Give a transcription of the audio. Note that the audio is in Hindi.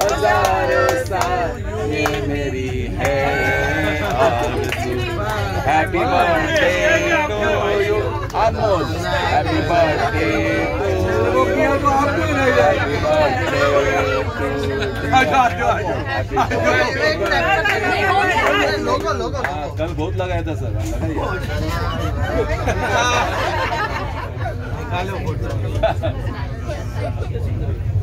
हज़ारों साल ये मेरी है happy birthday to you Anmol happy birthday happy birthday कल बहुत लगाया था सर। कैसा लग रहा है